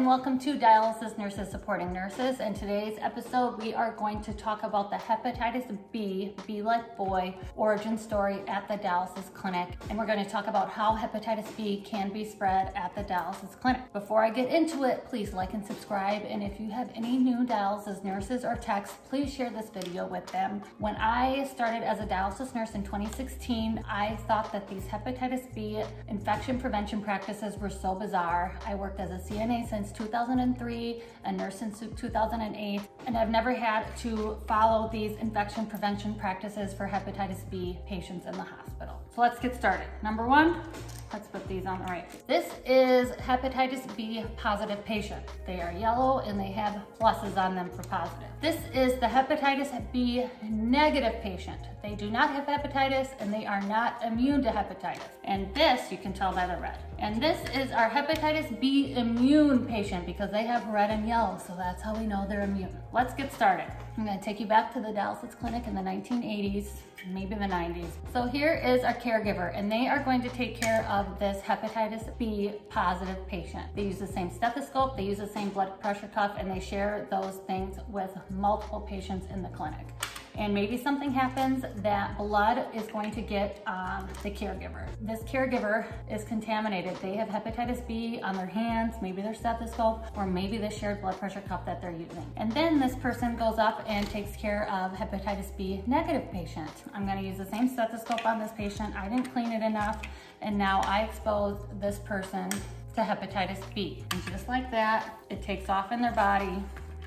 and welcome to Dialysis Nurses Supporting Nurses. In today's episode, we are going to talk about the hepatitis B, B like boy, origin story at the dialysis clinic. And we're going to talk about how hepatitis B can be spread at the dialysis clinic. Before I get into it, please like and subscribe. And if you have any new dialysis nurses or techs, please share this video with them. When I started as a dialysis nurse in 2016, I thought that these hepatitis B infection prevention practices were so bizarre. I worked as a CNA since 2003, a nurse since 2008, and I've never had to follow these infection prevention practices for hepatitis B patients in the hospital. So let's get started. Number one, Let's put these on the right. This is hepatitis B positive patient. They are yellow and they have pluses on them for positive. This is the hepatitis B negative patient. They do not have hepatitis and they are not immune to hepatitis. And this you can tell by the red. And this is our hepatitis B immune patient because they have red and yellow, so that's how we know they're immune. Let's get started. I'm gonna take you back to the dialysis clinic in the 1980s, maybe the 90s. So here is our caregiver, and they are going to take care of this hepatitis B positive patient. They use the same stethoscope, they use the same blood pressure cuff, and they share those things with multiple patients in the clinic and maybe something happens that blood is going to get um, the caregiver. This caregiver is contaminated. They have hepatitis B on their hands, maybe their stethoscope, or maybe the shared blood pressure cuff that they're using. And then this person goes up and takes care of hepatitis B negative patient. I'm gonna use the same stethoscope on this patient. I didn't clean it enough, and now I exposed this person to hepatitis B. And just like that, it takes off in their body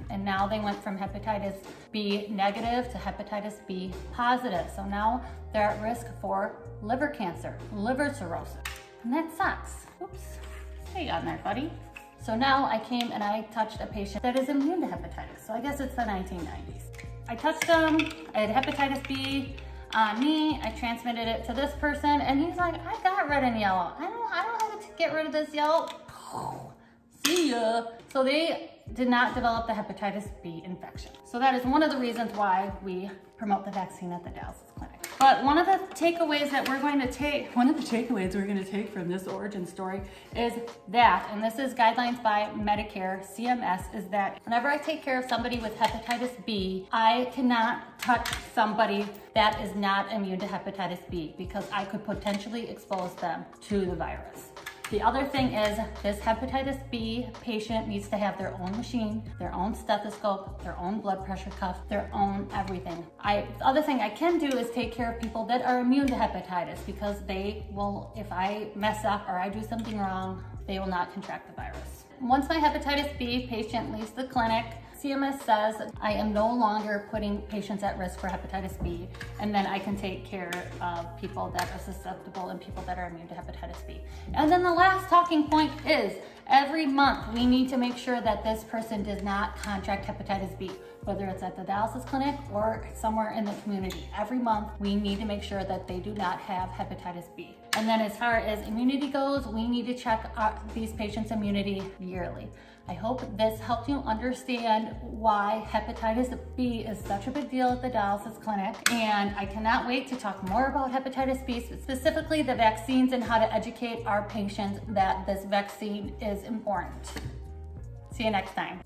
and now they went from hepatitis B negative to hepatitis B positive. So now they're at risk for liver cancer, liver cirrhosis. And that sucks. Oops, stay on there, buddy. So now I came and I touched a patient that is immune to hepatitis. So I guess it's the 1990s. I touched him, I had hepatitis B uh, on me, I transmitted it to this person, and he's like, I got red and yellow. I don't, I don't how to get rid of this yellow. See ya. So they did not develop the hepatitis B infection. So that is one of the reasons why we promote the vaccine at the dialysis clinic. But one of the takeaways that we're going to take, one of the takeaways we're going to take from this origin story is that, and this is guidelines by Medicare, CMS, is that whenever I take care of somebody with hepatitis B, I cannot touch somebody that is not immune to hepatitis B because I could potentially expose them to the virus. The other thing is this hepatitis B patient needs to have their own machine, their own stethoscope, their own blood pressure cuff, their own everything. I, the other thing I can do is take care of people that are immune to hepatitis because they will, if I mess up or I do something wrong, they will not contract the virus. Once my hepatitis B patient leaves the clinic, CMS says I am no longer putting patients at risk for hepatitis B, and then I can take care of people that are susceptible and people that are immune to hepatitis B. And then the last talking point is every month we need to make sure that this person does not contract hepatitis B, whether it's at the dialysis clinic or somewhere in the community. Every month we need to make sure that they do not have hepatitis B. And then as far as immunity goes, we need to check uh, these patients' immunity yearly. I hope this helped you understand why hepatitis B is such a big deal at the dialysis clinic. And I cannot wait to talk more about hepatitis B, specifically the vaccines and how to educate our patients that this vaccine is important. See you next time.